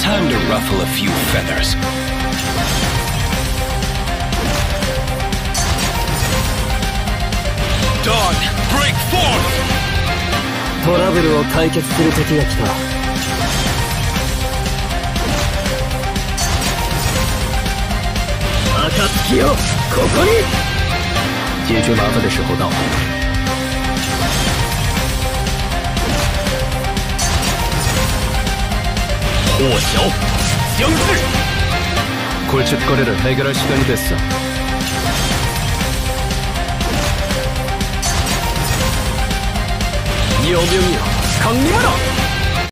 Time to ruffle a few feathers. Dawn, break forth! トラブルを解決する時が来た暁よここに解决麻烦的时候到了 오쇼 연출 골칫거리를 해결할 시간이 됐어이어명이여 강림하라